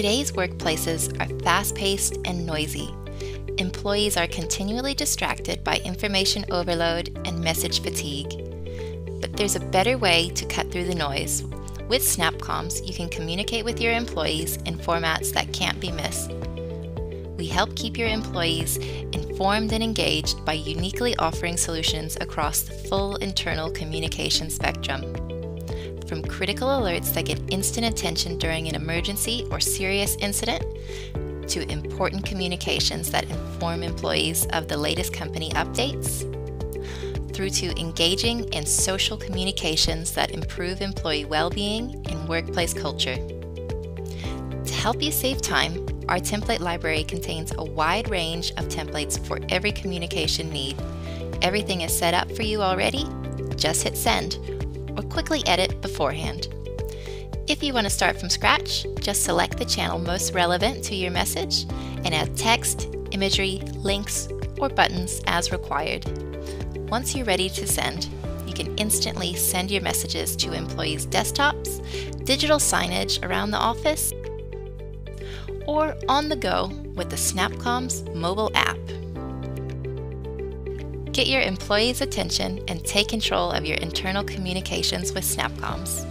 Today's workplaces are fast paced and noisy. Employees are continually distracted by information overload and message fatigue. But there's a better way to cut through the noise. With SnapComms, you can communicate with your employees in formats that can't be missed. We help keep your employees informed and engaged by uniquely offering solutions across the full internal communication spectrum. From critical alerts that get instant attention during an emergency or serious incident, to important communications that inform employees of the latest company updates, through to engaging and social communications that improve employee well being and workplace culture. To help you save time, our template library contains a wide range of templates for every communication need. Everything is set up for you already. Just hit send or quickly edit beforehand. If you want to start from scratch, just select the channel most relevant to your message and add text, imagery, links, or buttons as required. Once you're ready to send, you can instantly send your messages to employees' desktops, digital signage around the office, or on the go with the SnapComms mobile app. Get your employees' attention and take control of your internal communications with SnapComms.